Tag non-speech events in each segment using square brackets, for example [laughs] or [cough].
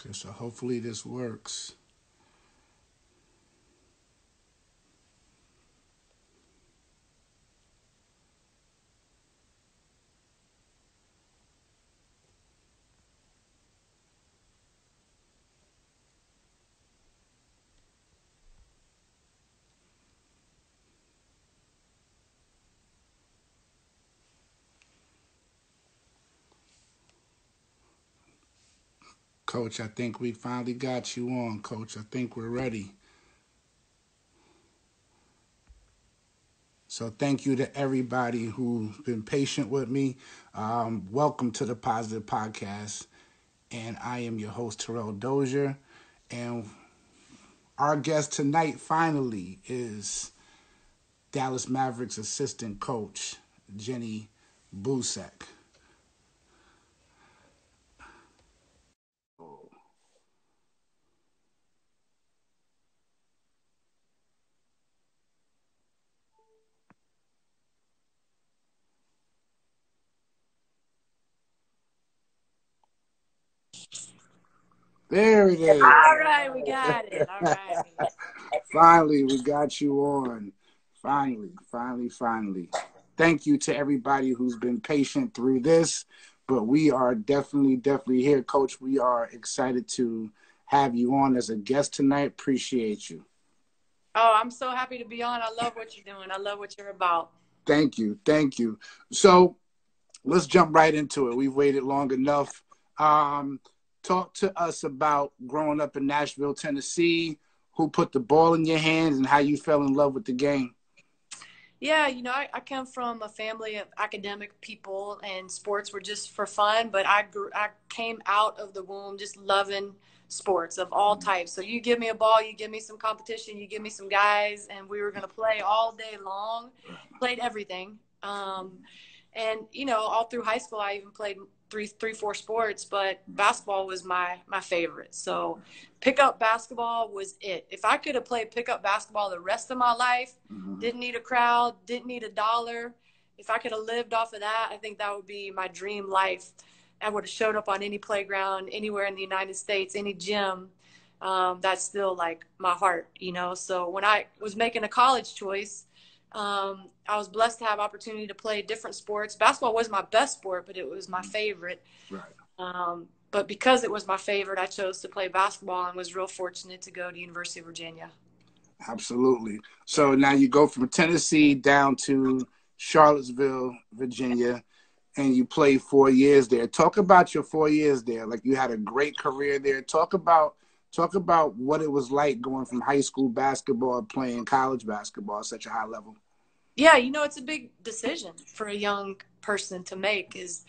Okay, so hopefully this works. Coach, I think we finally got you on, Coach. I think we're ready. So thank you to everybody who's been patient with me. Um, welcome to the Positive Podcast. And I am your host, Terrell Dozier. And our guest tonight finally is Dallas Mavericks assistant coach, Jenny Boucek. There it is. All right, we got it. All right. finally, we got you on. Finally, finally, finally. Thank you to everybody who's been patient through this, but we are definitely, definitely here, Coach. We are excited to have you on as a guest tonight. Appreciate you. Oh, I'm so happy to be on. I love what you're doing. I love what you're about. Thank you. Thank you. So let's jump right into it. We've waited long enough. Um, talk to us about growing up in Nashville, Tennessee, who put the ball in your hands and how you fell in love with the game. Yeah, you know, I, I come from a family of academic people, and sports were just for fun. But I grew, I came out of the womb just loving sports of all mm-hmm. types. So you give me a ball, you give me some competition, you give me some guys, and we were going to play all day long. Played everything, um, and you know, all through high school, I even played three three four sports but basketball was my my favorite. So pickup basketball was it. If i could have played pickup basketball the rest of my life mm-hmm. didn't need a crowd didn't need a dollar if i could have lived off of that i think that would be my dream life. I would have showed up on any playground anywhere in the united states any gym. Um, that's still like my heart you know? So when i was making a college choice um, I was blessed to have opportunity to play different sports. Basketball was my best sport, but it was my favorite. Right. Um, but because it was my favorite, I chose to play basketball and was real fortunate to go to University of Virginia. Absolutely. So now you go from Tennessee down to Charlottesville, Virginia, and you played four years there. Talk about your four years there. Like you had a great career there. Talk about Talk about what it was like going from high school basketball playing college basketball at such a high level. Yeah, you know, it's a big decision for a young person to make is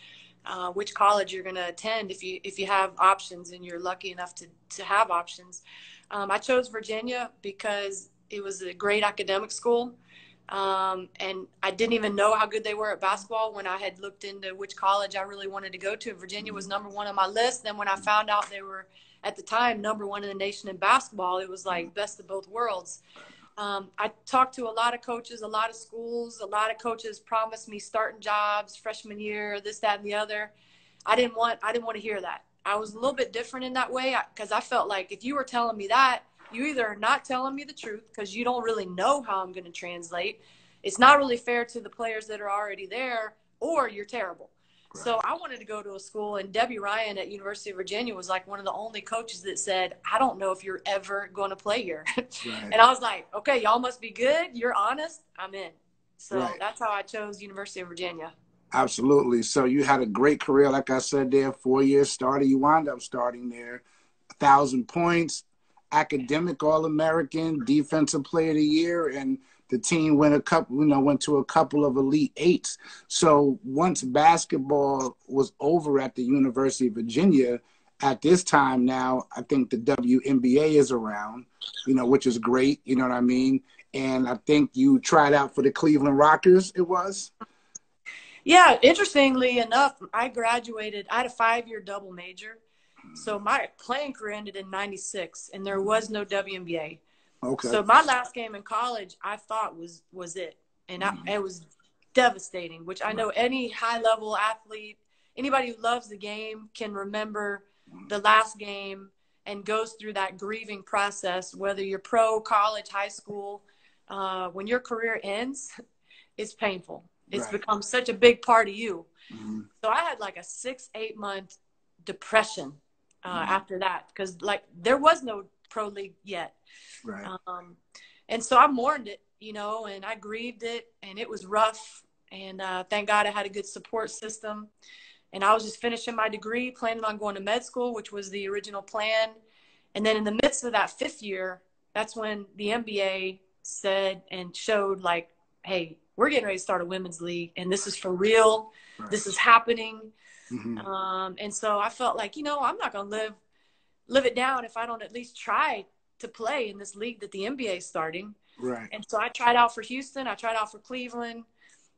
uh, which college you're going to attend if you if you have options and you're lucky enough to to have options. Um, I chose Virginia because it was a great academic school. Um, and I didn't even know how good they were at basketball when I had looked into which college I really wanted to go to. Virginia was number one on my list. Then when I found out they were at the time number one in the nation in basketball. It was like best of both worlds. Um, I talked to a lot of coaches, a lot of schools. A lot of coaches promised me starting jobs freshman year, this, that, and the other. I didn't want. I didn't want to hear that. I was a little bit different in that way because I felt like if you were telling me that, you either are not telling me the truth because you don't really know how I'm going to translate. It's not really fair to the players that are already there, or you're terrible. So I wanted to go to a school, and Debbie Ryan at University of Virginia was like one of the only coaches that said, "I don't know if you're ever going to play here." [laughs] Right. and I was like, "Okay, y'all must be good. You're honest. I'm in." So right. that's how I chose University of Virginia. Absolutely. So you had a great career, like I said there, four years starting. You wind up starting there, a thousand points, academic All American, Defensive Player of the Year, and the team went a couple, you know, went to a couple of elite eights. So once basketball was over at the University of Virginia, at this time now, I think the WNBA is around, you know, which is great. You know what I mean? And I think you tried out for the Cleveland Rockers. It was. Yeah, interestingly enough, I graduated. I had a five-year double major, so my playing career ended in '96, and there was no WNBA. Okay. So my last game in college, I thought was was it, and mm-hmm. I, it was devastating. Which I know any high level athlete, anybody who loves the game, can remember mm-hmm. the last game and goes through that grieving process, whether you're pro, college, high school, uh, when your career ends, [laughs] it's painful. It's right. become such a big part of you. Mm-hmm. So I had like a six, eight month depression uh, mm-hmm. after that because like there was no pro league yet. Right. Um, and so I mourned it, you know, and I grieved it and it was rough. And uh, thank God I had a good support system. And I was just finishing my degree, planning on going to med school, which was the original plan. And then in the midst of that fifth year, that's when the NBA said and showed like, hey, we're getting ready to start a women's league and this is for real. Right. This is happening. Mm-hmm. Um, and so I felt like, you know, I'm not going to live live it down if I don't at least try to play in this league that the NBA is starting. Right. And so I tried out for Houston. I tried out for Cleveland.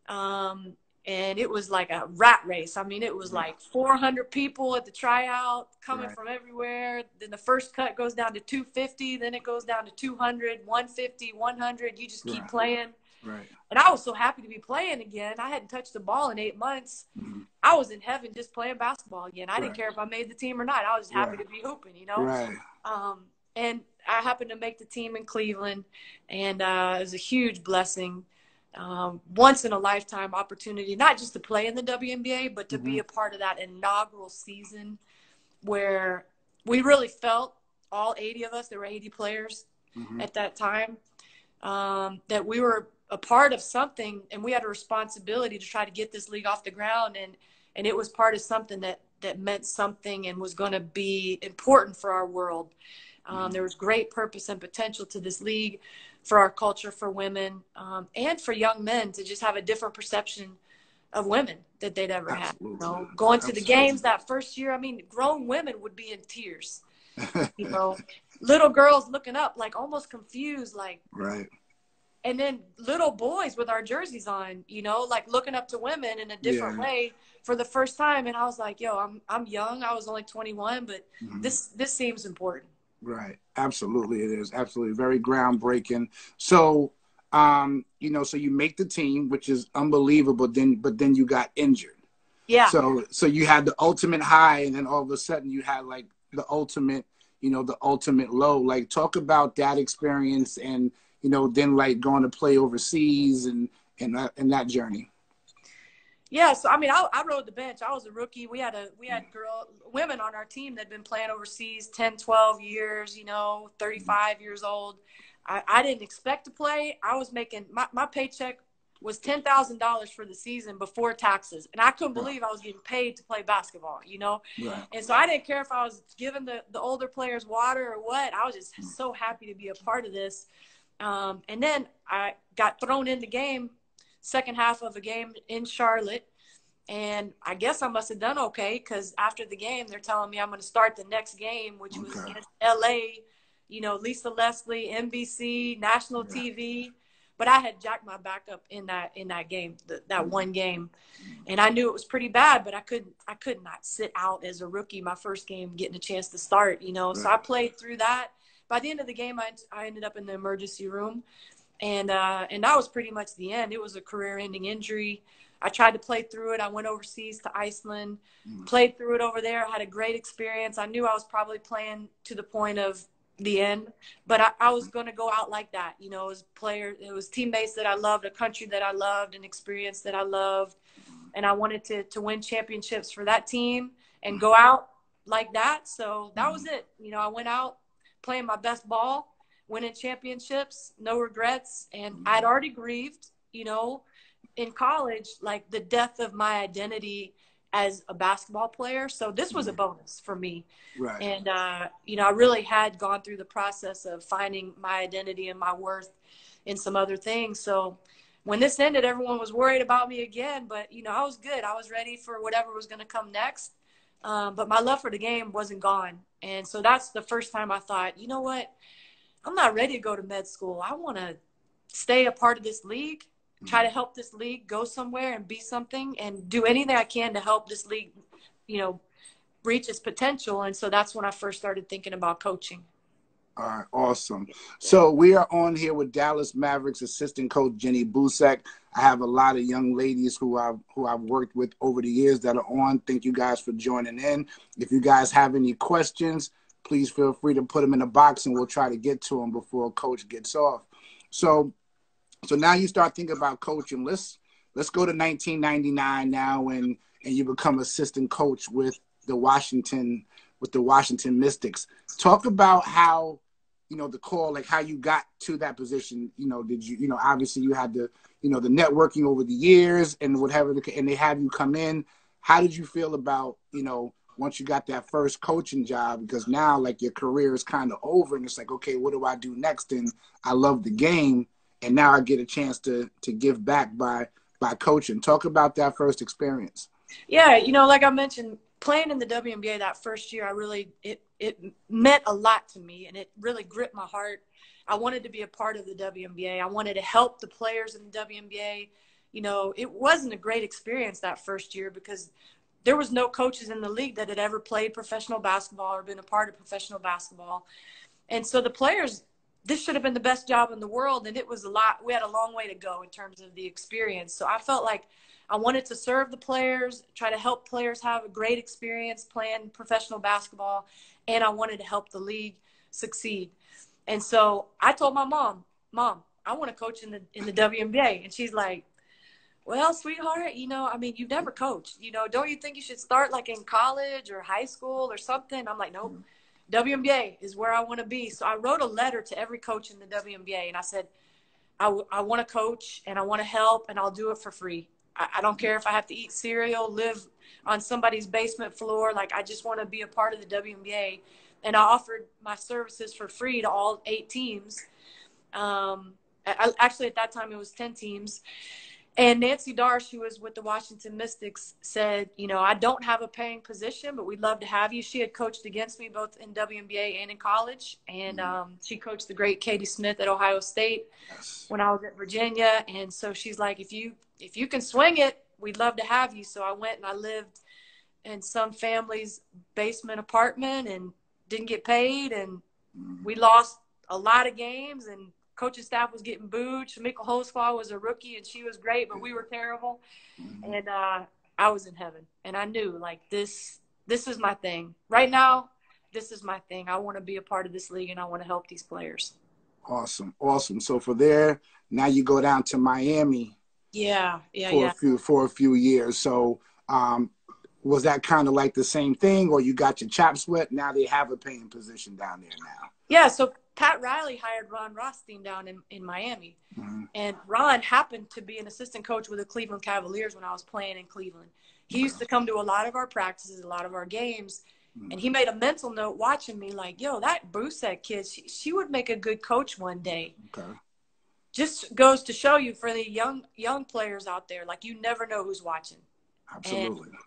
Um, and it was like a rat race. I mean, it was like 400 people at the tryout coming right. from everywhere. Then the first cut goes down to 250, then it goes down to 200, 150, 100. You just keep right. playing. Right. And I was so happy to be playing again. I hadn't touched the ball in eight months. Mm-hmm. I was in heaven just playing basketball again. I right. didn't care if I made the team or not. I was just happy to be hooping, you know? Right. Um, and I happened to make the team in Cleveland, and uh, it was a huge blessing um, once in a lifetime opportunity, not just to play in the WNBA, but to mm-hmm. be a part of that inaugural season where we really felt all 80 of us, there were 80 players mm-hmm. at that time, um, that we were a part of something and we had a responsibility to try to get this league off the ground. And, and it was part of something that, that meant something and was going to be important for our world. Um, mm-hmm. there was great purpose and potential to this league for our culture for women um, and for young men to just have a different perception of women that they'd ever Absolutely. had. You know, going Absolutely. to the games that first year, I mean, grown women would be in tears. [laughs] you know, little girls looking up, like almost confused, like right. And then little boys with our jerseys on, you know, like looking up to women in a different yeah. way for the first time. And I was like, yo, I'm I'm young. I was only 21, but mm-hmm. this this seems important. Right. Absolutely, it is absolutely very groundbreaking. So, um, you know, so you make the team, which is unbelievable. Then, but then you got injured. Yeah. So, so you had the ultimate high, and then all of a sudden you had like the ultimate, you know, the ultimate low. Like, talk about that experience, and you know, then like going to play overseas and and uh, and that journey. Yeah, so I mean, I, I rode the bench. I was a rookie. We had a we had girl women on our team that'd been playing overseas 10, 12 years. You know, thirty five years old. I, I didn't expect to play. I was making my, my paycheck was ten thousand dollars for the season before taxes, and I couldn't believe I was getting paid to play basketball. You know, right. and so I didn't care if I was giving the the older players water or what. I was just so happy to be a part of this. Um, and then I got thrown in the game second half of a game in Charlotte. And I guess I must have done okay because after the game, they're telling me I'm going to start the next game, which okay. was against LA, you know, Lisa Leslie, NBC, national yeah. TV. But I had jacked my back up in that in that game, the, that one game, and I knew it was pretty bad. But I couldn't I could not sit out as a rookie my first game, getting a chance to start. You know, right. so I played through that. By the end of the game, I I ended up in the emergency room, and uh, and that was pretty much the end. It was a career-ending injury. I tried to play through it. I went overseas to Iceland, mm. played through it over there. I had a great experience. I knew I was probably playing to the point of the end, but I, I was going to go out like that. You know, it was players, it was teammates that I loved, a country that I loved, an experience that I loved, and I wanted to to win championships for that team and go out like that. So that was it. You know, I went out playing my best ball winning championships, no regrets. And mm-hmm. I'd already grieved, you know, in college, like the death of my identity as a basketball player. So this was a mm-hmm. bonus for me. Right. And, uh, you know, I really had gone through the process of finding my identity and my worth in some other things. So when this ended, everyone was worried about me again, but, you know, I was good. I was ready for whatever was going to come next. Um, but my love for the game wasn't gone. And so that's the first time I thought, you know what? I'm not ready to go to med school. I want to stay a part of this league, try to help this league go somewhere and be something and do anything I can to help this league, you know, reach its potential. And so that's when I first started thinking about coaching. All right, awesome. So we are on here with Dallas Mavericks assistant coach Jenny Boucek. I have a lot of young ladies who I've who I've worked with over the years that are on. Thank you guys for joining in. If you guys have any questions, please feel free to put them in a box and we'll try to get to them before coach gets off. So, so now you start thinking about coaching. Let's let's go to 1999 now, and and you become assistant coach with the Washington with the Washington Mystics. Talk about how you know the call, like how you got to that position. You know, did you you know obviously you had the you know the networking over the years and whatever, the, and they have you come in. How did you feel about you know once you got that first coaching job because now like your career is kind of over and it's like okay what do i do next and i love the game and now i get a chance to to give back by by coaching talk about that first experience yeah you know like i mentioned playing in the WNBA that first year i really it it meant a lot to me and it really gripped my heart i wanted to be a part of the WNBA i wanted to help the players in the WNBA you know it wasn't a great experience that first year because there was no coaches in the league that had ever played professional basketball or been a part of professional basketball. And so the players, this should have been the best job in the world. And it was a lot, we had a long way to go in terms of the experience. So I felt like I wanted to serve the players, try to help players have a great experience playing professional basketball. And I wanted to help the league succeed. And so I told my mom, Mom, I want to coach in the in the WNBA. And she's like, well, sweetheart, you know, I mean, you've never coached. You know, don't you think you should start like in college or high school or something? I'm like, nope. WNBA is where I want to be. So I wrote a letter to every coach in the WNBA and I said, I, w- I want to coach and I want to help and I'll do it for free. I, don't care if I have to eat cereal, live on somebody's basement floor. Like, I just want to be a part of the WNBA. And I offered my services for free to all eight teams. Um, I, actually, at that time, it was 10 teams and Nancy Darsch, who was with the Washington Mystics, said, You know, I don't have a paying position, but we'd love to have you. She had coached against me both in WNBA and in college. And mm-hmm. um, she coached the great Katie Smith at Ohio State yes. when I was at Virginia. And so she's like, If you if you can swing it, we'd love to have you. So I went and I lived in some family's basement apartment and didn't get paid. And mm-hmm. we lost a lot of games and coaching staff was getting booed. Chamique Holdsclaw was a rookie and she was great, but we were terrible. Mm-hmm. And uh, I was in heaven, and I knew like this. This is my thing right now. This is my thing. I want to be a part of this league, and I want to help these players. Awesome, awesome. So for there, now you go down to Miami. Yeah, yeah, for yeah. a few for a few years. So um, was that kind of like the same thing, or you got your chops wet? Now they have a paying position down there now. Yeah. So Pat Riley hired Ron Rothstein down in, in Miami. Mm-hmm. And Ron happened to be an assistant coach with the Cleveland Cavaliers when I was playing in Cleveland. He used to come to a lot of our practices, a lot of our games. Mm-hmm. And he made a mental note watching me like, yo, that Boucek kid, she, she would make a good coach one day. Okay. Just goes to show you for the young young players out there, like you never know who's watching. Absolutely. And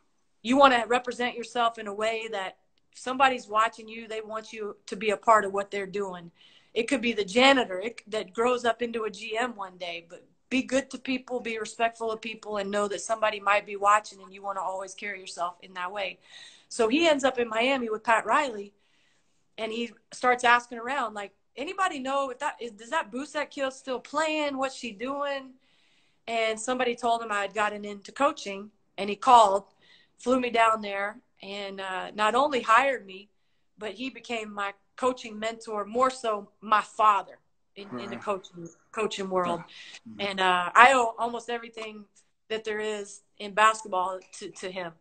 you want to represent yourself in a way that somebody's watching you, they want you to be a part of what they're doing. It could be the janitor it, that grows up into a GM one day, but be good to people, be respectful of people, and know that somebody might be watching and you want to always carry yourself in that way. So he ends up in Miami with Pat Riley and he starts asking around, like, anybody know if that is, does that Boucek kid still playing? What's she doing? And somebody told him I had gotten into coaching and he called, flew me down there and uh, not only hired me, but he became my coaching mentor, more so my father in, in the uh-huh. coaching coaching world. Uh-huh. And uh, I owe almost everything that there is in basketball to, to him.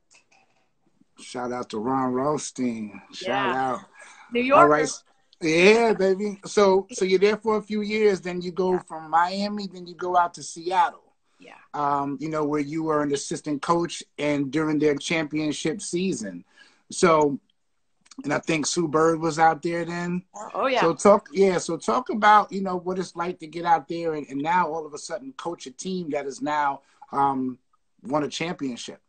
Shout out to Ron Rothstein. Shout yeah. out. New York. All right. Yeah, baby. So so you're there for a few years, then you go from Miami, then you go out to Seattle. Yeah. Um, you know, where you were an assistant coach and during their championship season. So, and I think Sue Bird was out there then. Oh yeah. So talk, yeah. So talk about you know what it's like to get out there and, and now all of a sudden coach a team that is now um, won a championship.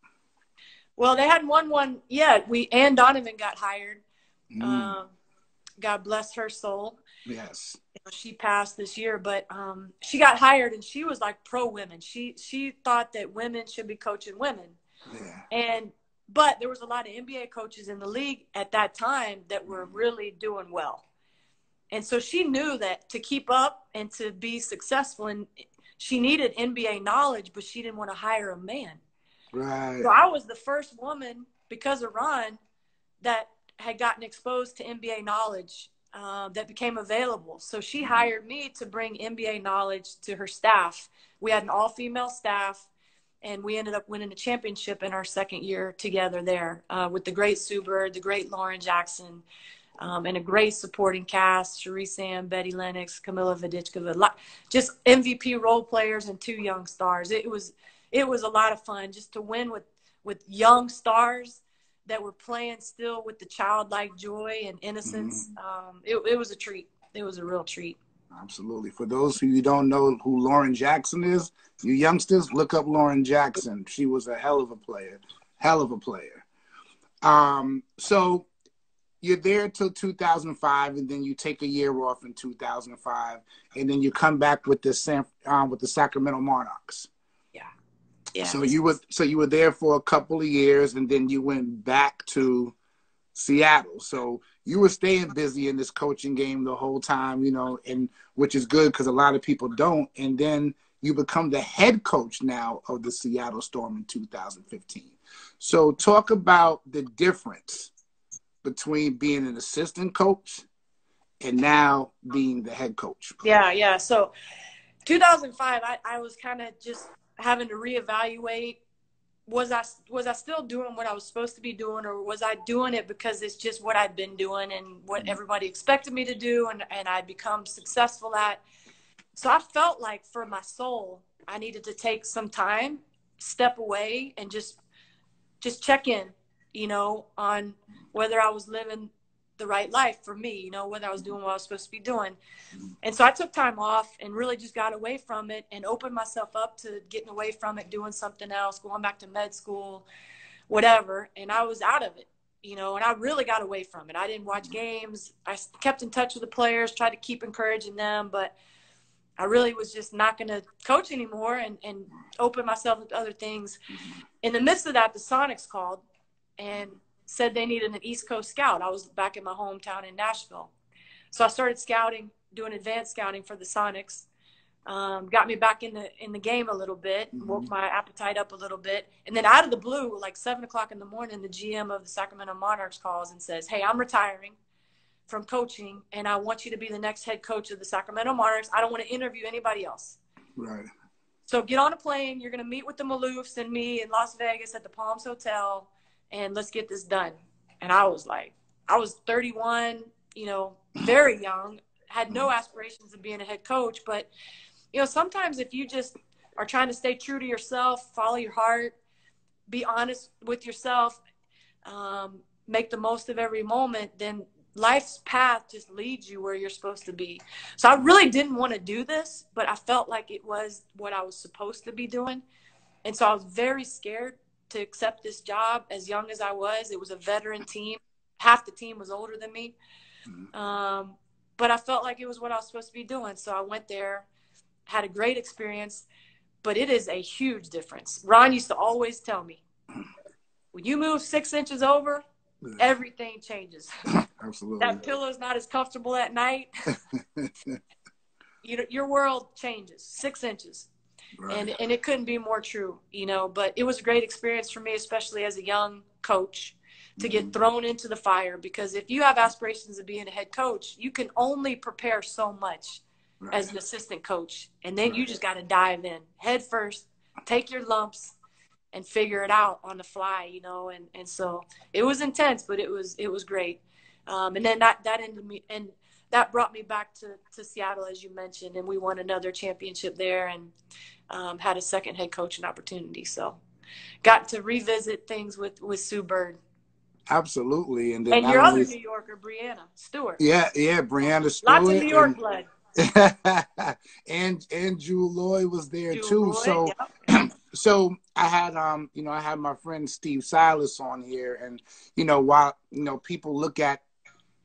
Well, they hadn't won one yet. We Anne Donovan got hired. Mm. Um, God bless her soul. Yes. You know, she passed this year, but um, she got hired and she was like pro women. She she thought that women should be coaching women. Yeah. And but there was a lot of NBA coaches in the league at that time that were mm-hmm. really doing well. And so she knew that to keep up and to be successful and she needed NBA knowledge, but she didn't want to hire a man. Right. So I was the first woman because of Ron that had gotten exposed to NBA knowledge uh, that became available. So she hired me to bring NBA knowledge to her staff. We had an all female staff, and we ended up winning a championship in our second year together there uh, with the great Sue Bird, the great Lauren Jackson, um, and a great supporting cast Sheri Sam, Betty Lennox, Kamila Vodichkova, just MVP role players and two young stars. It was it was a lot of fun just to win with with young stars that were playing still with the childlike joy and innocence. Mm-hmm. Um, it, it was a treat. It was a real treat. Absolutely. For those who you don't know who Lauren Jackson is, you youngsters, look up Lauren Jackson. She was a hell of a player. Hell of a player. Um, so you're there till 2005, and then you take a year off in 2005, and then you come back with the San, um, with the Sacramento Monarchs. Yeah. So you were so you were there for a couple of years, and then you went back to Seattle. So you were staying busy in this coaching game the whole time, you know, and which is good because a lot of people don't. And then you become the head coach now of the Seattle Storm in 2015. So talk about the difference between being an assistant coach and now being the head coach? Yeah, yeah. So 2005, I, I was kind of just having to reevaluate was I was I still doing what I was supposed to be doing, or was I doing it because it's just what I'd been doing and what mm-hmm. everybody expected me to do, and and I'd become successful at. So I felt like for my soul, I needed to take some time, step away, and just just check in you know, on whether I was living the right life for me, you know, whether I was doing what I was supposed to be doing. And so I took time off and really just got away from it and opened myself up to getting away from it, doing something else, going back to med school, whatever. And I was out of it, you know, and I really got away from it. I didn't watch games. I kept in touch with the players, tried to keep encouraging them, but I really was just not going to coach anymore and, and open myself up to other things. In the midst of that, the Sonics called and said they needed an East Coast scout. I was back in my hometown in Nashville. So I started scouting, doing advanced scouting for the Sonics. Um, got me back in the in the game a little bit, mm-hmm. woke my appetite up a little bit, and then out of the blue, like seven o'clock in the morning, the GM of the Sacramento Monarchs calls and says, "Hey, I'm retiring from coaching, and I want you to be the next head coach of the Sacramento Monarchs. I don't want to interview anybody else." Right. So get on a plane. You're going to meet with the Maloofs and me in Las Vegas at the Palms Hotel and let's get this done. And I was like, I was 31, you know, very young, had no aspirations of being a head coach. But, you know, sometimes if you just are trying to stay true to yourself, follow your heart, be honest with yourself, um, make the most of every moment, then life's path just leads you where you're supposed to be. So I really didn't want to do this, but I felt like it was what I was supposed to be doing. And so I was very scared to accept this job as young as I was. It was a veteran team. Half the team was older than me. Mm-hmm. Um, but I felt like it was what I was supposed to be doing. So I went there, had a great experience, but it is a huge difference. Ron used to always tell me when you move six inches over, yeah. everything changes. [laughs] Absolutely. that pillow's not as comfortable at night. [laughs] you know, your world changes six inches. Right. And and it couldn't be more true, you know. But it was a great experience for me, especially as a young coach, to get mm-hmm. thrown into the fire. Because if you have aspirations of being a head coach, you can only prepare so much right. as an assistant coach, and then right. you just got to dive in head first, take your lumps, and figure it out on the fly, you know. And and so it was intense, but it was it was great. Um, and then that that ended me and that brought me back to, to Seattle, as you mentioned, and we won another championship there and um, had a second head coaching opportunity. So got to revisit things with, with Sue Bird. Absolutely. And, and your other New Yorker, Breanna Stewart. Yeah, yeah, Breanna Stewart. Lots of New York and, blood. [laughs] and and Jewell Loyd was there Jewell too. So yep. [clears throat] so I had um you know I had my friend Steve Silas on here and you know while you know people look at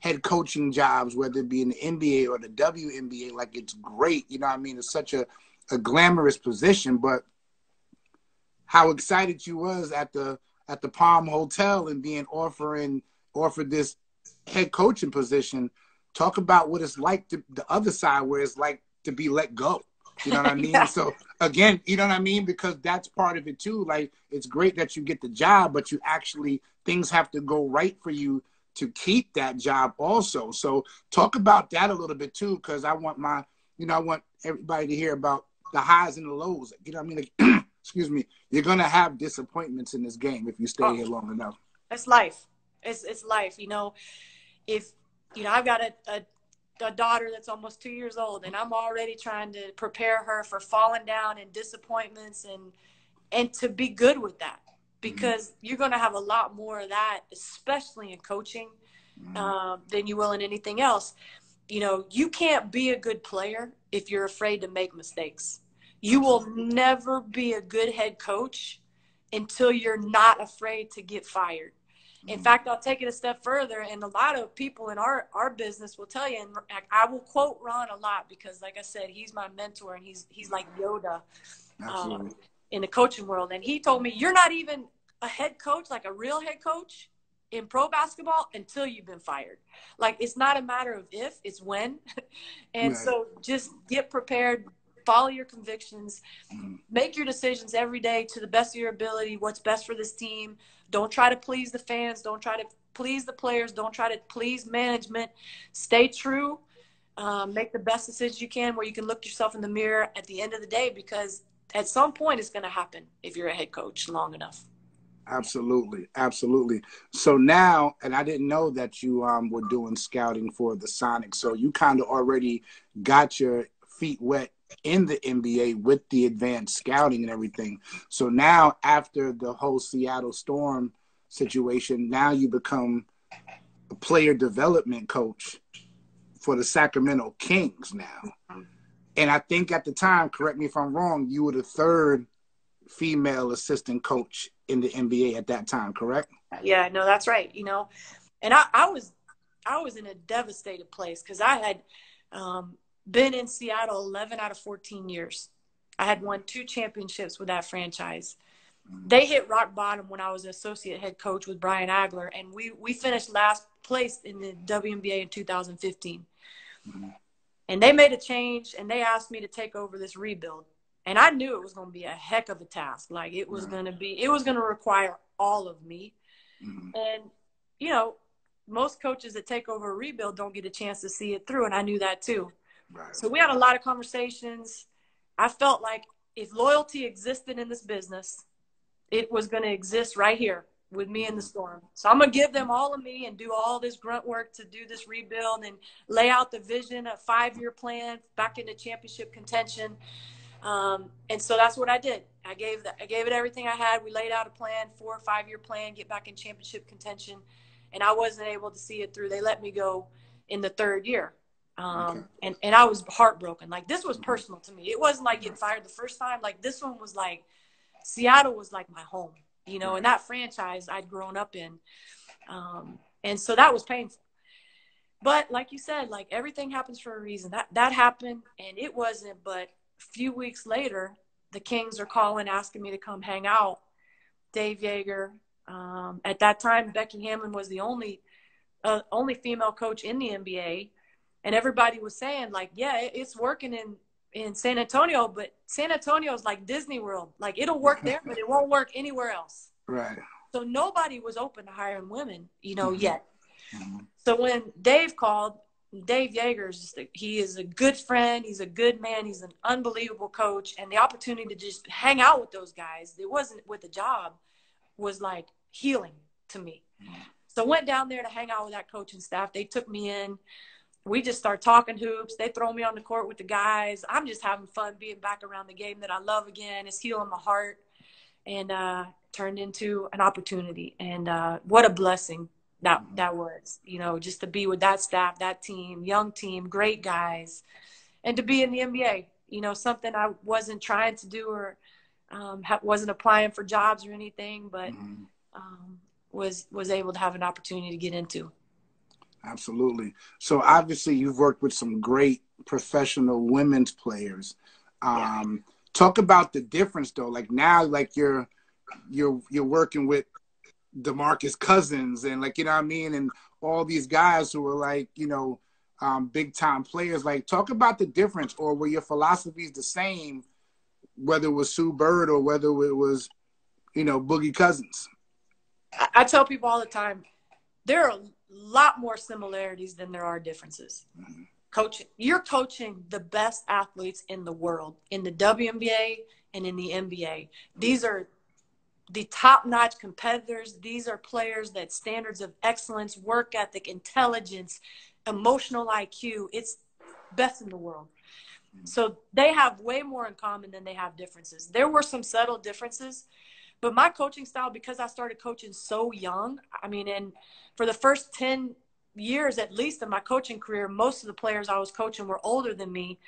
head coaching jobs, whether it be in the NBA or the WNBA, like it's great. You know I mean? It's such a, a glamorous position, but how excited you was at the at the Palm Hotel and being offering offered this head coaching position. Talk about what it's like to the other side where it's like to be let go. You know what I [laughs] mean? yeah. So again, you know what I mean? Because that's part of it too. Like it's great that you get the job, but you actually things have to go right for you to keep that job also. So talk about that a little bit too, because I want my, you know, I want everybody to hear about the highs and the lows. You know what I mean? Like, [clears throat] excuse me. You're gonna have disappointments in this game if you stay oh, here long enough. It's life. It's it's life. You know, if you know, I've got a, a a daughter that's almost two years old and i'm already trying to prepare her for falling down and disappointments and and to be good with that because mm-hmm. you're going to have a lot more of that especially in coaching mm-hmm. uh, than you will in anything else you know you can't be a good player if you're afraid to make mistakes you will never be a good head coach until you're not afraid to get fired in mm. fact, I'll take it a step further, and a lot of people in our our business will tell you, and I will quote Ron a lot because, like I said, he's my mentor, and he's he's like Yoda um, in the coaching world. And he told me, "You're not even a head coach, like a real head coach, in pro basketball until you've been fired. Like it's not a matter of if, it's when. [laughs] and right. so just get prepared, follow your convictions, mm-hmm. make your decisions every day to the best of your ability, what's best for this team. Don't try to please the fans. Don't try to please the players. Don't try to please management. Stay true. Um, make the best decisions you can where you can look yourself in the mirror at the end of the day because at some point it's going to happen if you're a head coach long enough. Absolutely, absolutely. So now, and I didn't know that you um, were doing scouting for the Sonics. So you kind of already got your feet wet in the NBA with the advanced scouting and everything. So now, after the whole Seattle Storm situation, now you become a player development coach for the Sacramento Kings now. And I think at the time, correct me if I'm wrong, you were the third female assistant coach in the NBA at that time, correct? Yeah, no, that's right. You know, and I, I was I was in a devastated place because I had um, been in Seattle 11 out of 14 years. I had won two championships with that franchise. They hit rock bottom when I was associate head coach with Brian Agler, and we we finished last place in the WNBA in 2015. And they made a change, and they asked me to take over this rebuild. And I knew it was going to be a heck of a task. Like it was going to be, it was going to require all of me. Mm-hmm. And you know, most coaches that take over a rebuild don't get a chance to see it through, and I knew that too. So we had a lot of conversations. I felt like if loyalty existed in this business, it was going to exist right here with me in the storm. So I'm going to give them all of me and do all this grunt work to do this rebuild and lay out the vision, a five year plan back into championship contention. Um, and so that's what I did. I gave the, I gave it everything I had. We laid out a plan, four or five year plan, get back in championship contention. And I wasn't able to see it through. They let me go in the third year. Um, okay. and, and I was heartbroken. Like this was personal to me. It wasn't like getting fired the first time. Like this one was like Seattle was like my home, you know, and that franchise I'd grown up in. Um, and so that was painful. But like you said, like everything happens for a reason. That that happened and it wasn't, but a few weeks later, the Kings are calling asking me to come hang out. Dave Joerger. Um, at that time, Becky Hammon was the only uh, only female coach in the NBA and everybody was saying like, yeah, it's working in in San Antonio, but San Antonio is like Disney World. Like it'll work there, but it won't work anywhere else. Right. So nobody was open to hiring women, you know, mm-hmm. yet. Mm-hmm. So when Dave called, Dave Joerger's he is a good friend. He's a good man. He's an unbelievable coach, and the opportunity to just hang out with those guys, it wasn't with a job, was like healing to me. Mm-hmm. So I went down there to hang out with that coaching staff. They took me in we just start talking hoops. They throw me on the court with the guys. I'm just having fun being back around the game that I love again. It's healing my heart and uh, turned into an opportunity. And uh, what a blessing that that was, you know, just to be with that staff, that team, young team, great guys, and to be in the NBA. You know, something I wasn't trying to do or um, wasn't applying for jobs or anything, but mm-hmm. um, was was able to have an opportunity to get into. Absolutely. So obviously, you've worked with some great professional women's players. Um, yeah. Talk about the difference, though. Like now, like you're you're you're working with Demarcus Cousins and like you know what I mean, and all these guys who are like you know um, big time players. Like talk about the difference, or were your philosophies the same, whether it was Sue Bird or whether it was you know Boogie Cousins? I tell people all the time, there are a lot more similarities than there are differences. Mm-hmm. Coaching, you're coaching the best athletes in the world in the WNBA and in the NBA. These are the top-notch competitors. These are players that standards of excellence, work ethic, intelligence, emotional IQ. It's best in the world. So they have way more in common than they have differences. There were some subtle differences, but my coaching style, because I started coaching so young, I mean, and for the first 10 years at least of my coaching career, most of the players I was coaching were older than me.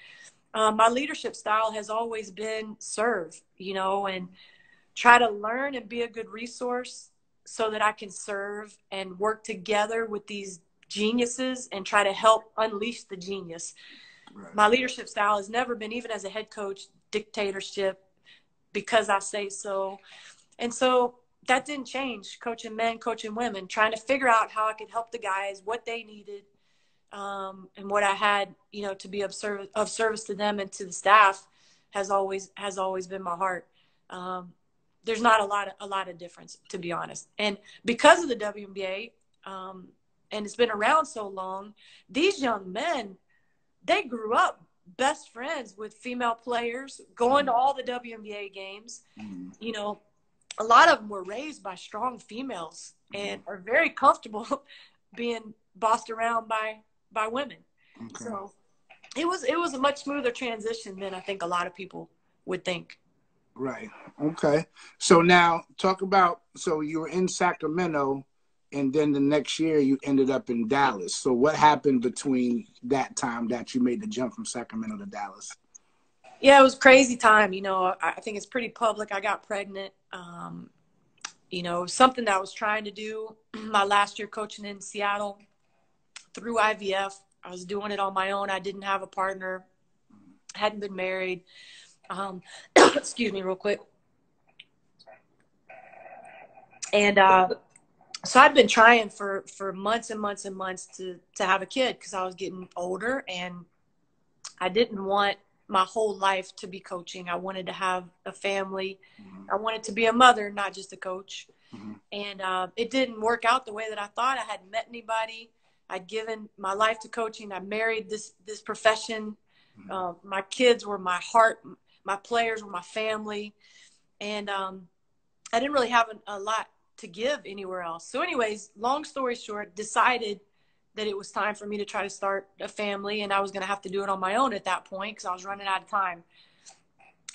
Um, my leadership style has always been serve, you know, and try to learn and be a good resource so that I can serve and work together with these geniuses and try to help unleash the genius. Right. My leadership style has never been, even as a head coach, dictatorship because I say so. And so that didn't change coaching men, coaching women, trying to figure out how I could help the guys, what they needed, um, and what I had, you know, to be of service, of service to them and to the staff has always has always been my heart. Um, there's not a lot of a lot of difference, to be honest. And because of the WNBA, um, and it's been around so long, these young men, they grew up best friends with female players, going to all the WNBA games. Mm-hmm. You know, a lot of them were raised by strong females and are very comfortable [laughs] being bossed around by by women. Okay. So it was it was a much smoother transition than I think a lot of people would think. Right. Okay. So now talk about so you were in Sacramento and then the next year you ended up in Dallas. So what happened between that time that you made the jump from Sacramento to Dallas? Yeah, it was crazy time. You know, I think it's pretty public. I got pregnant. Um, you know, something that I was trying to do [clears throat] my last year coaching in Seattle through IVF. I was doing it on my own. I didn't have a partner, hadn't been married. Um, [clears throat] excuse me, real quick. And uh, so I'd been trying for for months and months and months to to have a kid because I was getting older and I didn't want my whole life to be coaching. I wanted to have a family. Mm-hmm. I wanted to be a mother, not just a coach. Mm-hmm. And uh, it didn't work out the way that I thought. I hadn't met anybody. I'd given my life to coaching. I married this this profession. Mm-hmm. Uh, my kids were my heart. My players were my family, and um, I didn't really have a, a lot to give anywhere else. So, anyways, long story short, decided that it was time for me to try to start a family and I was going to have to do it on my own at that point because I was running out of time.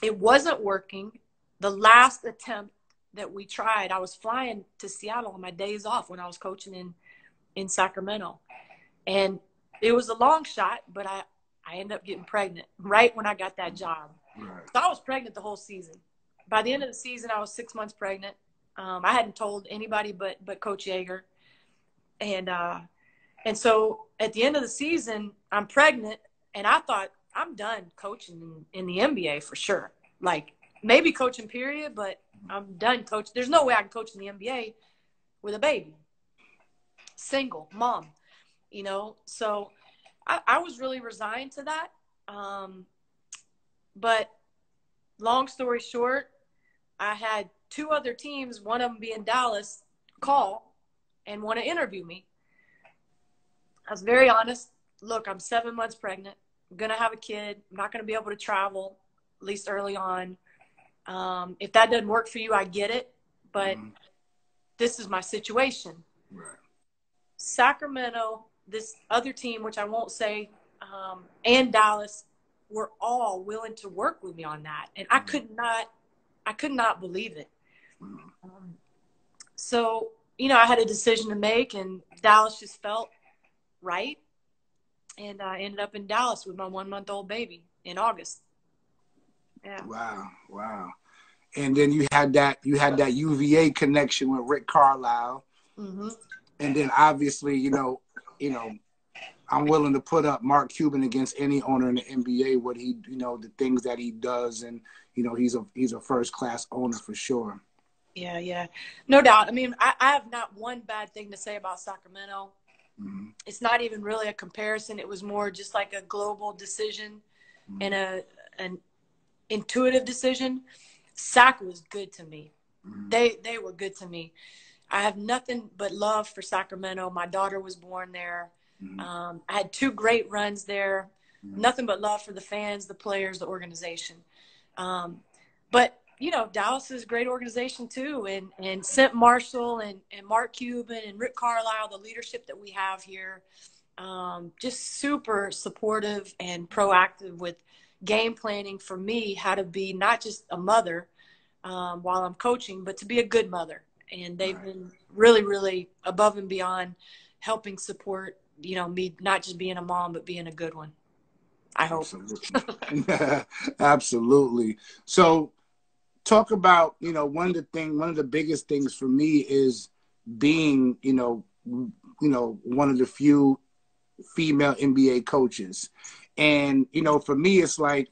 It wasn't working. The last attempt that we tried, I was flying to Seattle on my days off when I was coaching in in Sacramento. And it was a long shot, but I I ended up getting pregnant right when I got that job. Right. So I was pregnant the whole season. By the end of the season, I was six months pregnant. Um, I hadn't told anybody but but Coach Joerger, and uh, and so at the end of the season, I'm pregnant, and I thought I'm done coaching in, the NBA for sure. Like maybe coaching period, but I'm done coaching. There's no way I can coach in the NBA with a baby, single mom, you know. So I, I was really resigned to that. Um, but long story short, I had two other teams, one of them being Dallas, call and want to interview me. I was very honest. Look, I'm seven months pregnant. I'm going to have a kid. I'm not going to be able to travel, at least early on. Um, if that doesn't work for you, I get it. But mm-hmm. this is my situation. Right. Sacramento, this other team, which I won't say, um, and Dallas were all willing to work with me on that. And I mm-hmm. could not, I could not believe it. Mm-hmm. Um, so, you know, I had a decision to make, and Dallas just felt right. And I ended up in Dallas with my one month old baby in August. Yeah. Wow. Wow. And then you had that you had that UVA connection with Rick Carlisle. Mm-hmm. And then obviously, you know, you know, I'm willing to put up Mark Cuban against any owner in the NBA. What he, you know, the things that he does, and you know, he's a he's a first class owner for sure. Yeah, yeah, no doubt. I mean, I, I have not one bad thing to say about Sacramento. Mm-hmm. It's not even really a comparison. It was more just like a global decision mm-hmm. and a an intuitive decision. Sac was good to me. Mm-hmm. They they were good to me. I have nothing but love for Sacramento. My daughter was born there. Mm-hmm. Um, I had two great runs there. Mm-hmm. Nothing but love for the fans, the players, the organization. Um, but you know, Dallas is a great organization too, and and Cynt Marshall and and Mark Cuban and Rick Carlisle, the leadership that we have here, um, just super supportive and proactive with game planning for me how to be not just a mother um, while I'm coaching, but to be a good mother. And they've right. been really, really above and beyond helping support, you know, me not just being a mom, but being a good one. I hope. Absolutely. [laughs] Absolutely. So talk about, you know, one of the thing, one of the biggest things for me is being, you know, you know, one of the few female NBA coaches. And, you know, for me, it's like,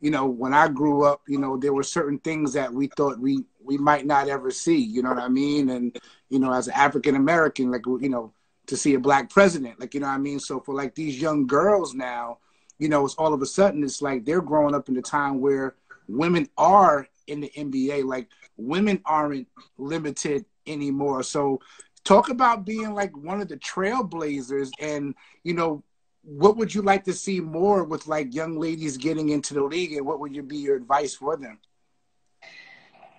you know, when I grew up, you know, there were certain things that we thought we, we might not ever see, you know what I mean? And, you know, as an African American, like, you know, to see a black president, like, you know what I mean? So for like these young girls now, you know, it's all of a sudden, it's like they're growing up in a time where women are in the NBA. Like women aren't limited anymore. So talk about being like one of the trailblazers and, you know, what would you like to see more with like young ladies getting into the league and what would you be your advice for them?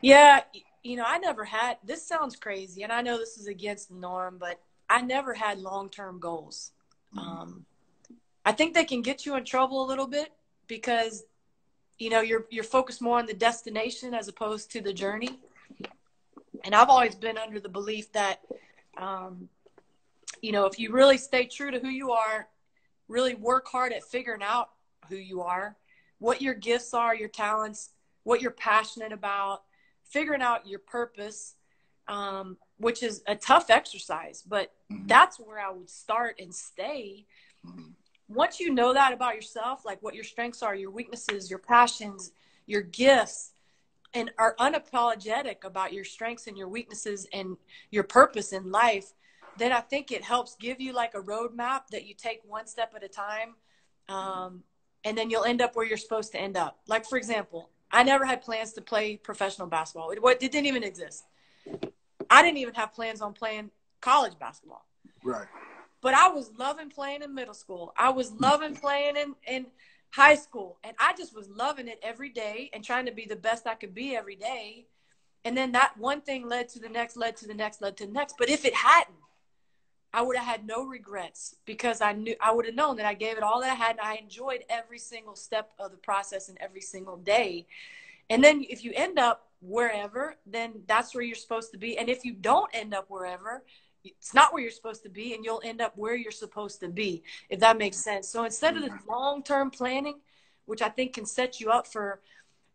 Yeah, you know, I never had this sounds crazy and I know this is against the norm, but I never had long-term goals. Mm-hmm. Um, I think they can get you in trouble a little bit because you know you're you're focused more on the destination as opposed to the journey. And I've always been under the belief that um, you know if you really stay true to who you are, really work hard at figuring out who you are, what your gifts are, your talents, what you're passionate about, figuring out your purpose, um, which is a tough exercise, but mm-hmm. that's where I would start and stay. Mm-hmm once you know that about yourself, like what your strengths are, your weaknesses, your passions, your gifts, and are unapologetic about your strengths and your weaknesses and your purpose in life, then I think it helps give you like a roadmap that you take one step at a time. Um, and then you'll end up where you're supposed to end up. Like, for example, I never had plans to play professional basketball, it, it didn't even exist. I didn't even have plans on playing college basketball. Right. But I was loving playing in middle school. I was loving playing in, in high school. And I just was loving it every day and trying to be the best I could be every day. And then that one thing led to the next, led to the next, led to the next. But if it hadn't, I would have had no regrets because I knew I would have known that I gave it all that I had and I enjoyed every single step of the process and every single day. And then if you end up wherever, then that's where you're supposed to be. And if you don't end up wherever, it's not where you're supposed to be and you'll end up where you're supposed to be if that makes sense. So instead of the long-term planning which i think can set you up for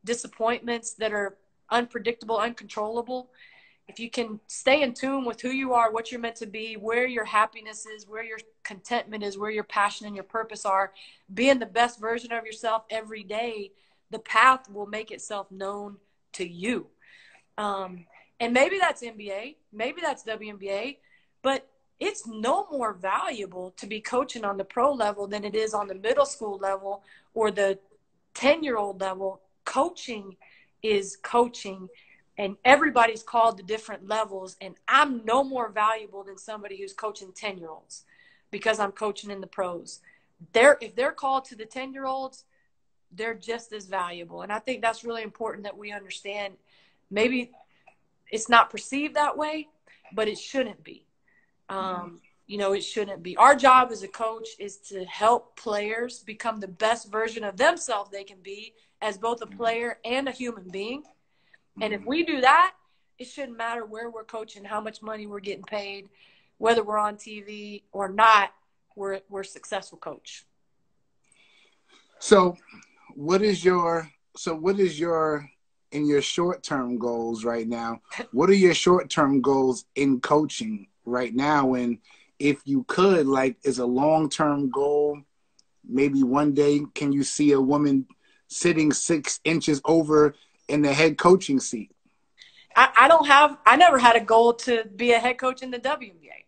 disappointments that are unpredictable uncontrollable if you can stay in tune with who you are what you're meant to be where your happiness is where your contentment is where your passion and your purpose are being the best version of yourself every day the path will make itself known to you. Um, and maybe that's nba maybe that's WNBA, but it's no more valuable to be coaching on the pro level than it is on the middle school level or the 10 year old level. Coaching is coaching, and everybody's called to different levels. And I'm no more valuable than somebody who's coaching 10 year olds because I'm coaching in the pros. They're, if they're called to the 10 year olds, they're just as valuable. And I think that's really important that we understand. Maybe it's not perceived that way, but it shouldn't be. Um, you know, it shouldn't be. Our job as a coach is to help players become the best version of themselves they can be as both a mm-hmm. player and a human being. And if mm-hmm. we do that, it shouldn't matter where we're coaching, how much money we're getting paid, whether we're on TV or not, we're we're a successful coach. So, what is your so what is your in your short term goals right now? [laughs] What are your short term goals in coaching? Right now and if you could like is a long-term goal maybe one day can you see a woman sitting six inches over in the head coaching seat i, I don't have i never had a goal to be a head coach in the WNBA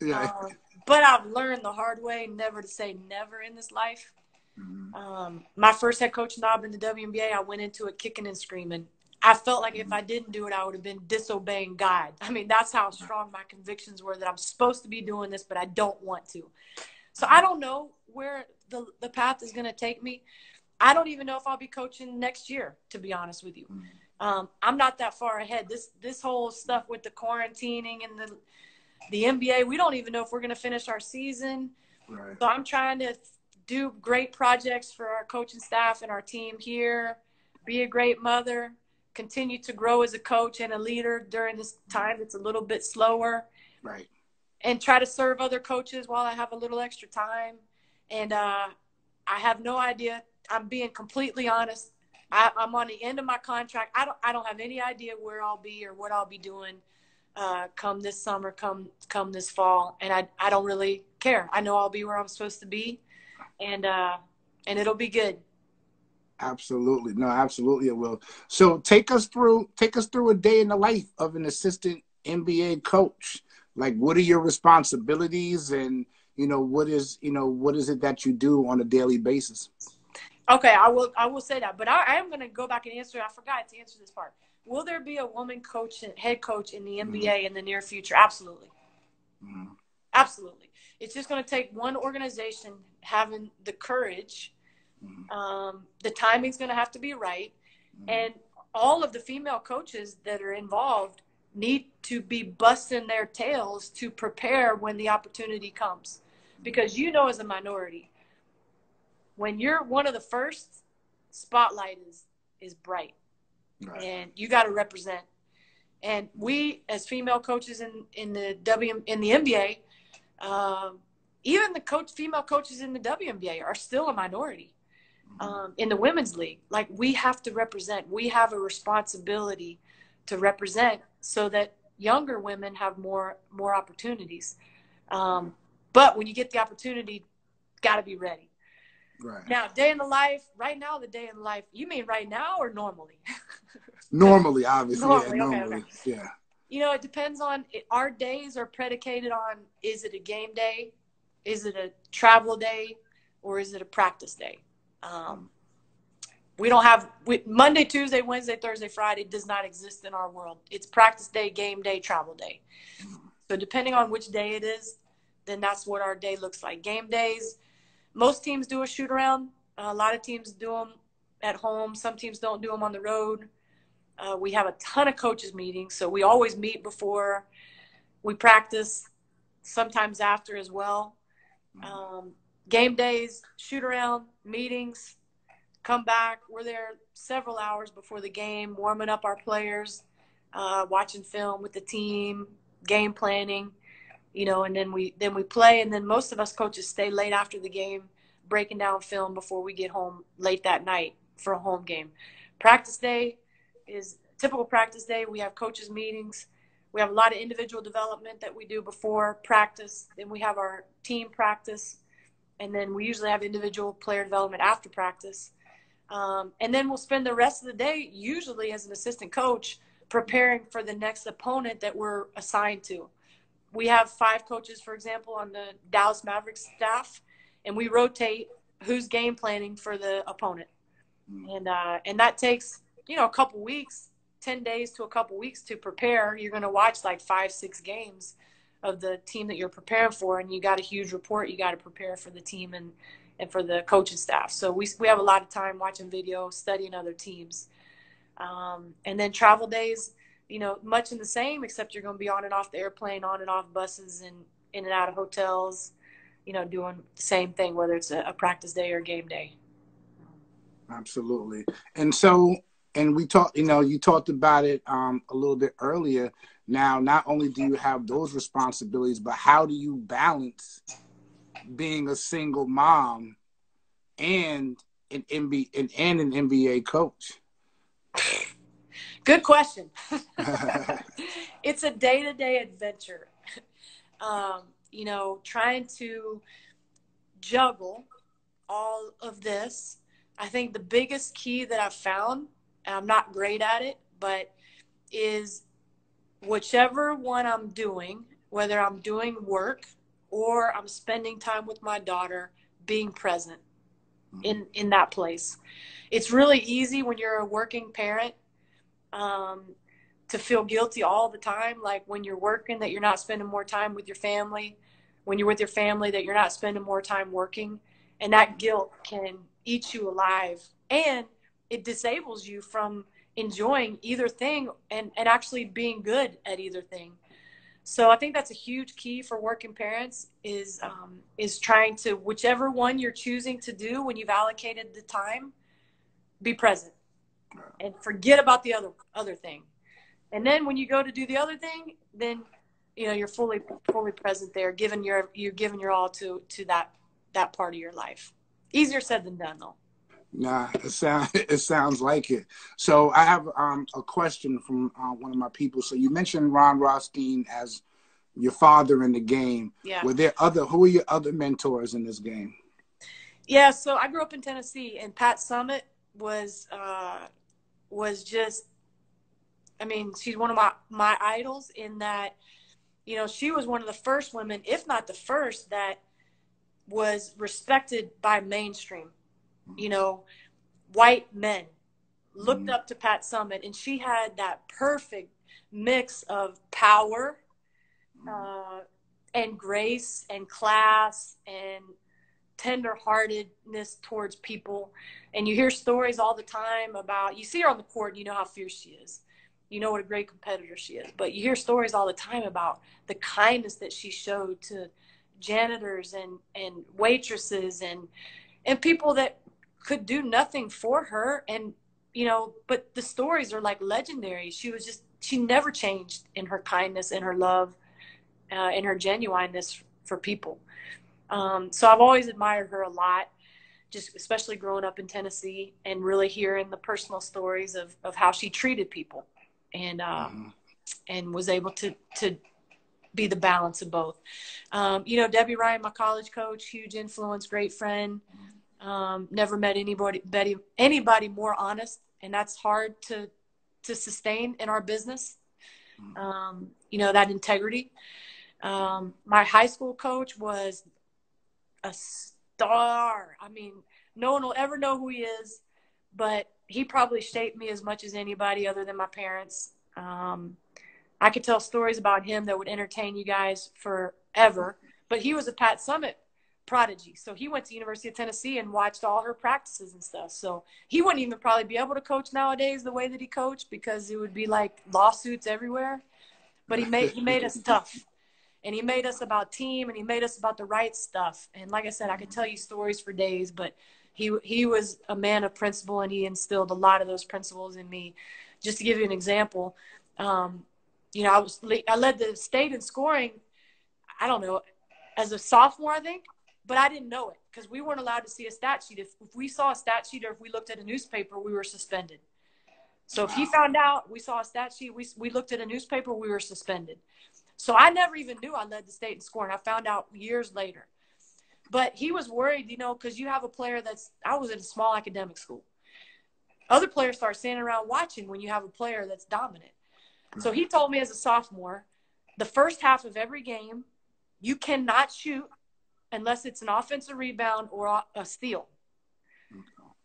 yeah. Um, but i've learned the hard way never to say never in this life mm-hmm. um, my first head coach job in the WNBA, I went into it kicking and screaming. I felt like if I didn't do it, I would have been disobeying God. I mean, that's how strong my convictions were that I'm supposed to be doing this, but I don't want to. So I don't know where the, the path is going to take me. I don't even know if I'll be coaching next year, to be honest with you. Mm-hmm. Um, I'm not that far ahead. This this whole stuff with the quarantining and the the NBA, we don't even know if we're going to finish our season. Right. So I'm trying to do great projects for our coaching staff and our team here, be a great mother, continue to grow as a coach and a leader during this time that's a little bit slower. Right. And try to serve other coaches while I have a little extra time. And uh, I have no idea. I'm being completely honest. I, am on the end of my contract. I don't. I don't have any idea where I'll be or what I'll be doing uh, come this summer, come come this fall, and I I don't really care. I know I'll be where I'm supposed to be, and uh, and it'll be good. Absolutely. No, absolutely it will. So take us through take us through a day in the life of an assistant NBA coach. Like what are your responsibilities and you know what is you know what is it that you do on a daily basis? Okay, I will I will say that. But I, I am gonna go back and answer I forgot to answer this part. Will there be a woman coach and head coach in the NBA mm-hmm. in the near future? Absolutely. Mm-hmm. Absolutely. It's just gonna take one organization having the courage Mm-hmm. Um, the timing's going to have to be right. Mm-hmm. And all of the female coaches that are involved need to be busting their tails to prepare when the opportunity comes. Because you know, as a minority, when you're one of the first, spotlight is is bright, right. and you got to represent. And we, as female coaches in in the W in the NBA, um, even the coach female coaches in the WNBA are still a minority um, in the women's league. Like we have to represent. We have a responsibility to represent so that younger women have more more opportunities. Um, but when you get the opportunity, got to be ready. Right. Now, day in the life. Right now, the day in the life. You mean right now or normally? [laughs] normally, obviously. Normally, yeah, normally. Okay, okay. yeah. You know, it depends on. Our days are predicated on: is it a game day, is it a travel day, or is it a practice day? Um, we don't have we, Monday, Tuesday, Wednesday, Thursday, Friday does not exist in our world. It's practice day, game day, travel day. So depending on which day it is, then that's what our day looks like. Game days, most teams do a shoot around. Uh, a lot of teams do them at home. Some teams don't do them on the road. Uh, we have a ton of coaches meetings, so we always meet before we practice, sometimes after as well. Um, game days, shoot around, meetings, come back. We're there several hours before the game, warming up our players, uh, watching film with the team, game planning, you know, and then we then we play, and then most of us coaches stay late after the game, breaking down film before we get home late that night for a home game. Practice day is typical practice day. We have coaches meetings. We have a lot of individual development that we do before practice. Then we have our team practice and then we usually have individual player development after practice. Um, and then we'll spend the rest of the day, usually as an assistant coach, preparing for the next opponent that we're assigned to. We have five coaches, for example, on the Dallas Mavericks staff, and we rotate who's game planning for the opponent. And uh, and that takes you know a couple weeks, ten days to a couple weeks to prepare. You're going to watch like five, six games of the team that you're preparing for and you got a huge report you got to prepare for the team and and for the coaching staff. So we, we have a lot of time watching video studying other teams. Um, and then travel days you know much in the same except you're going to be on and off the airplane on and off buses and in and out of hotels you know doing the same thing whether it's a, a practice day or game day. Absolutely. And so and we talked you know you talked about it um, a little bit earlier now, not only do you have those responsibilities, but how do you balance being a single mom and an NBA and, and an NBA coach? Good question. [laughs] [laughs] it's a day to day adventure. Um, you know, trying to juggle all of this. I think the biggest key that I've found, and I'm not great at it, but is whichever one I'm doing, whether I'm doing work or I'm spending time with my daughter, being present mm-hmm. in in that place. It's really easy when you're a working parent um, to feel guilty all the time. Like when you're working, that you're not spending more time with your family. When you're with your family, that you're not spending more time working. And that guilt can eat you alive. And it disables you from enjoying either thing and, and actually being good at either thing. So I think that's a huge key for working parents is um, is trying to whichever one you're choosing to do when you've allocated the time, be present and forget about the other other thing. And then when you go to do the other thing, then you know you're fully fully present there, giving your you're giving your all to to that that part of your life. Easier said than done, though. Nah, it sounds [laughs] it sounds like it. So I have um, a question from uh, one of my people. So you mentioned Ron Rothstein as your father in the game. Yeah. Were there other? Who are your other mentors in this game? Yeah. So I grew up in Tennessee, and Pat Summitt was uh, was just. I mean, she's one of my my idols in that, you know, she was one of the first women, if not the first, that was respected by mainstream you know, white men looked mm-hmm. up to Pat Summitt, and she had that perfect mix of power uh, and grace and class and tenderheartedness towards people. And you hear stories all the time about, you see her on the court, and you know how fierce she is. You know what a great competitor she is. But you hear stories all the time about the kindness that she showed to janitors and, and waitresses and, and people that could do nothing for her. And you know but the stories are like legendary. She was just she never changed in her kindness and her love uh, and her genuineness for people. Um, so i've always admired her a lot just especially growing up in tennessee and really hearing the personal stories of, of how she treated people and uh, mm-hmm. and was able to to be the balance of both. Um, you know debbie ryan my college coach huge influence great friend um, never met anybody, anybody more honest, and that's hard to to sustain in our business. Um, you know that integrity. Um, my high school coach was a star. I mean, no one will ever know who he is, but he probably shaped me as much as anybody other than my parents. Um, I could tell stories about him that would entertain you guys forever. But he was a Pat Summitt prodigy. So he went to University of Tennessee and watched all her practices and stuff. So he wouldn't even probably be able to coach nowadays the way that he coached because it would be like lawsuits everywhere. But he made he made us [laughs] tough. And he made us about team and he made us about the right stuff. And like I said, I could tell you stories for days, but he he was a man of principle and he instilled a lot of those principles in me. Just to give you an example, um, you know, I was I led the state in scoring. I don't know, as a sophomore, I think but I didn't know it because we weren't allowed to see a stat sheet. If, if we saw a stat sheet or if we looked at a newspaper, we were suspended. So if he found out we saw a stat sheet, we, we looked at a newspaper, we were suspended. So I never even knew I led the state in scoring. I found out years later. But he was worried, you know, because you have a player that's, I was in a small academic school. Other players start standing around watching when you have a player that's dominant. So he told me as a sophomore, the first half of every game, you cannot shoot unless it's an offensive rebound or a steal.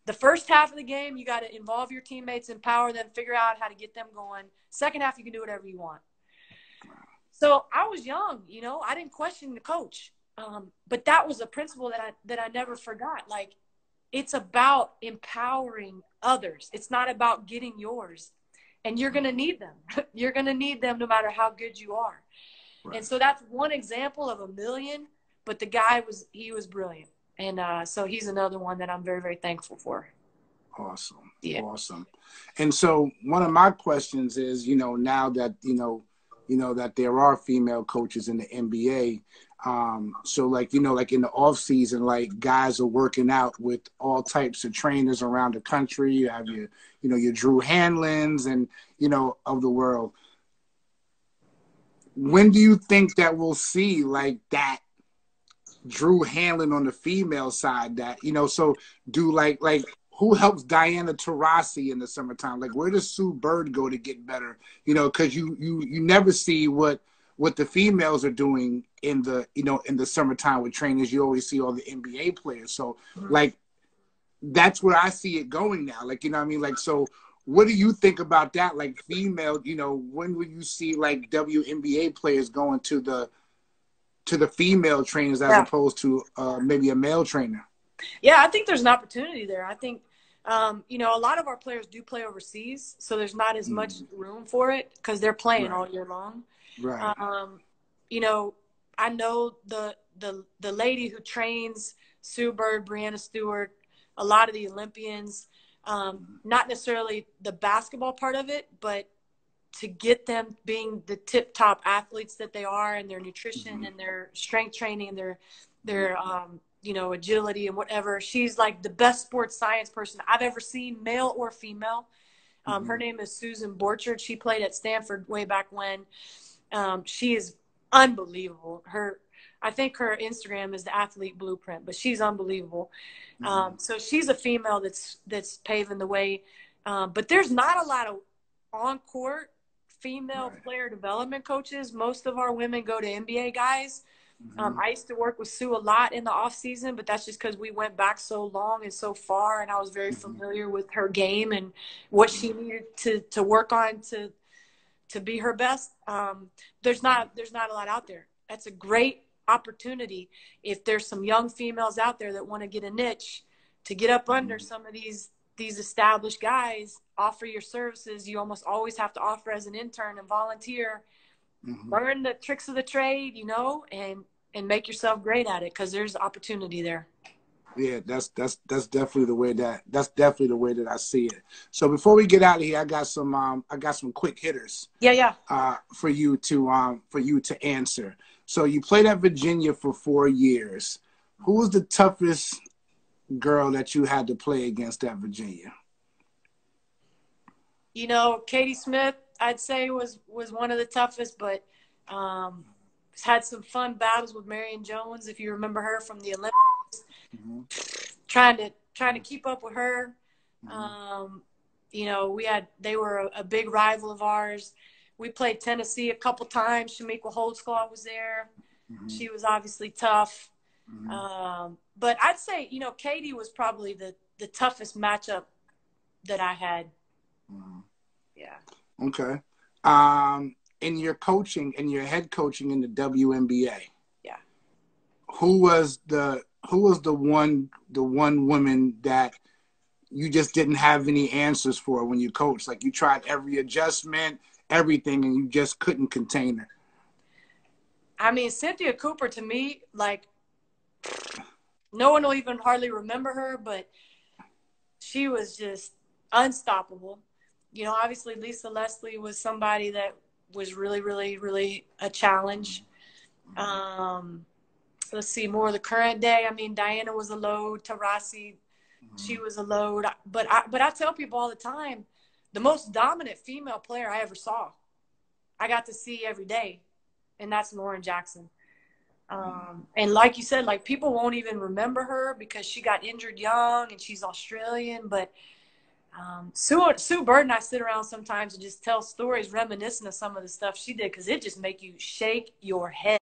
The first half of the game, you got to involve your teammates, empower them, figure out how to get them going. Second half, you can do whatever you want. So I was young, you know, I didn't question the coach, um, but that was a principle that I that I never forgot. Like, it's about empowering others. It's not about getting yours, and you're going to need them. [laughs] you're going to need them no matter how good you are. Right. And so that's one example of a million but the guy was he was brilliant, and uh, so he's another one that I'm very very thankful for. Awesome. Yeah. Awesome. And so one of my questions is, you know, now that you know, you know that there are female coaches in the NBA. Um, so like you know, like in the off season, like guys are working out with all types of trainers around the country. You have your, you know, your Drew Hanlens and you know of the world. When do you think that we'll see like that Drew Hanlen on the female side that, you know, so do like like who helps Diana Taurasi in the summertime? Like where does Sue Bird go to get better? You know, because you you you never see what what the females are doing in the you know in the summertime with trainers. You always see all the NBA players. So mm-hmm. like that's where I see it going now. Like you know I mean? Like so what do you think about that? Like female, you know, when will you see like WNBA players going to the to the female trainers as yeah. opposed to uh, maybe a male trainer? Yeah, I think there's an opportunity there. I think um, you know a lot of our players do play overseas, so there's not as mm. much room for it because they're playing right. all year long. Right. Um, you know, I know the the the lady who trains Sue Bird, Breanna Stewart, a lot of the Olympians. Um, not necessarily the basketball part of it, but to get them being the tip top athletes that they are and their nutrition mm-hmm. and their strength training and their their um, you know agility and whatever. She's like the best sports science person i've ever seen male or female. Um, mm-hmm. her name is susan borchardt. She played at stanford way back when. Um, she is unbelievable. Her i think her instagram is the athlete blueprint but she's unbelievable. Mm-hmm. um, so she's a female that's that's paving the way. Um, but there's not a lot of on court female right. player development coaches. Most of our women go to NBA guys. Mm-hmm. Um, I used to work with Sue a lot in the off season, but that's just because we went back so long and so far, and I was very mm-hmm. familiar with her game and what she needed to to work on to to be her best. Um, there's not there's not a lot out there. That's a great opportunity if there's some young females out there that want to get a niche to get up under mm-hmm. some of these these established guys offer your services you almost always have to offer as an intern and volunteer. Mm-hmm. learn the tricks of the trade you know and and make yourself great at it because there's opportunity there. Yeah that's that's that's definitely the way that that's definitely the way that i see it. So before we get out of here i got some um i got some quick hitters. Yeah yeah. Uh for you to um for you to answer. So you played at virginia for four years. Who was the toughest girl that you had to play against at Virginia? You know, Katie Smith, I'd say was was one of the toughest, but um, had some fun battles with Marion Jones, if you remember her from the Olympics. Mm-hmm. Trying to trying to keep up with her. Mm-hmm. Um, you know, we had they were a, a, big rival of ours. We played Tennessee a couple times. Chamique Holdsclaw was there. Mm-hmm. She was obviously tough. Mm-hmm. Um, but I'd say, you know, Katie was probably the, the toughest matchup that I had. Mm-hmm. Yeah. Okay. Um, in your coaching, in your head coaching in the WNBA. Yeah. Who was the who was the one the one woman that you just didn't have any answers for when you coached? Like you tried every adjustment, everything, and you just couldn't contain it. I mean, Cynthia Cooper to me, like no one will even hardly remember her, but she was just unstoppable. You know, obviously Lisa Leslie was somebody that was really, really, really a challenge. Um, let's see more of the current day. I mean, Diana was a load. Taurasi, mm-hmm. she was a load. But I, but I tell people all the time, the most dominant female player I ever saw, I got to see every day, and that's Lauren Jackson. Um, and like you said, like people won't even remember her because she got injured young and she's Australian. But um, Sue, Sue Bird and I sit around sometimes and just tell stories reminiscent of some of the stuff she did because it just make you shake your head.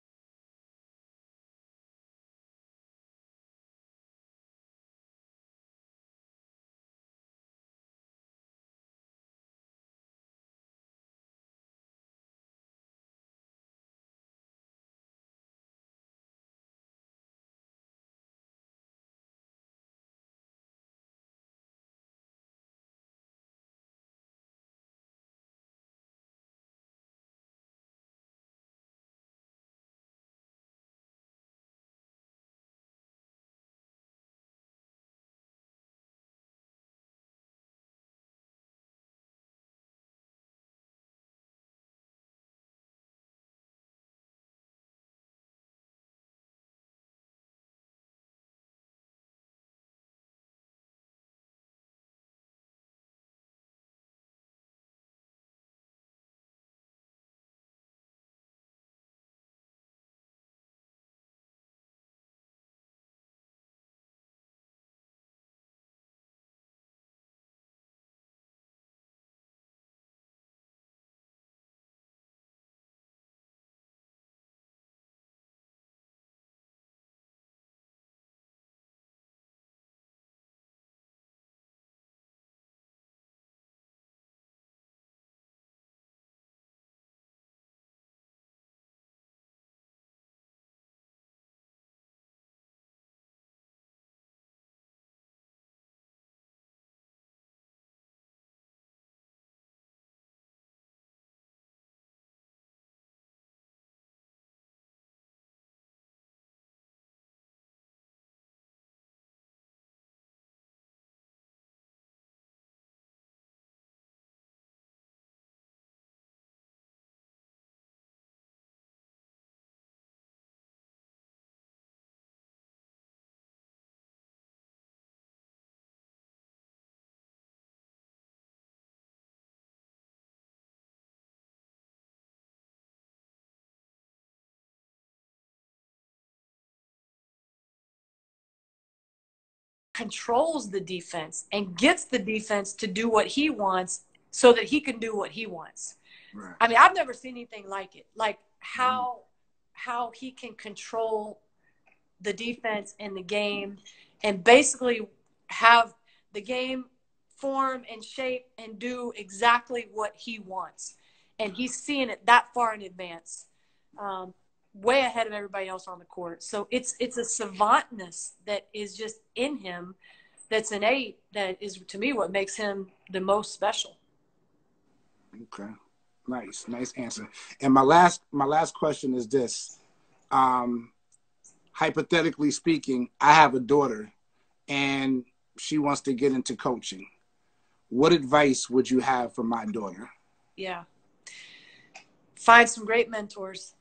Controls the defense and gets the defense to do what he wants so that he can do what he wants. Right. I mean, I've never seen anything like it. Like how mm-hmm. how he can control the defense and the game and basically have the game form and shape and do exactly what he wants. And he's seeing it that far in advance, um, way ahead of everybody else on the court. So it's it's a savantness that is just in him, that's innate. That is to me what makes him the most special. Okay, nice, nice answer. And my last my last question is this: um, hypothetically speaking, I have a daughter, and she wants to get into coaching what advice would you have for my daughter? Yeah. Find some great mentors.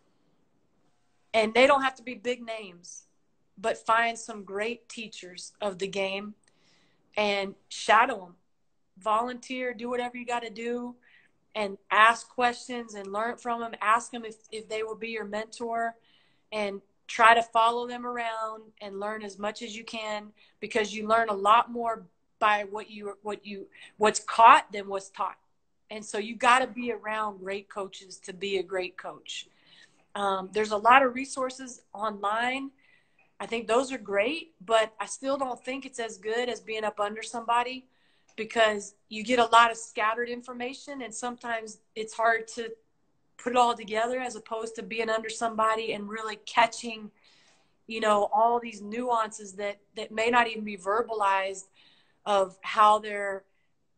And they don't have to be big names, but find some great teachers of the game and shadow them. Volunteer, do whatever you got to do, and ask questions and learn from them. Ask them if, if they will be your mentor and try to follow them around and learn as much as you can because you learn a lot more by what you what you what's caught than what's taught and so you got to be around great coaches to be a great coach um, there's a lot of resources online. I think those are great but i still don't think it's as good as being up under somebody because you get a lot of scattered information and sometimes it's hard to put it all together as opposed to being under somebody and really catching you know all these nuances that that may not even be verbalized of how they're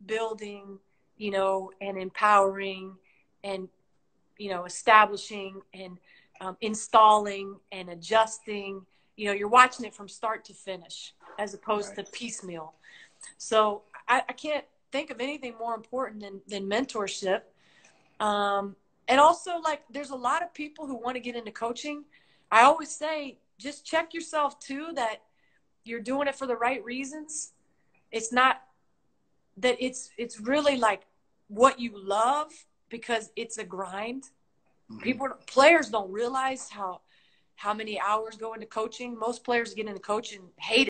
building, you know, and empowering and, you know, establishing and um, installing and adjusting. You know, you're watching it from start to finish as opposed right. to piecemeal. So I, I, can't think of anything more important than, than mentorship. Um, and also, like, there's a lot of people who want to get into coaching. I always say, just check yourself too that you're doing it for the right reasons it's not that it's it's really like what you love because it's a grind. Mm-hmm. People players don't realize how how many hours go into coaching. Most players get into coaching hate it.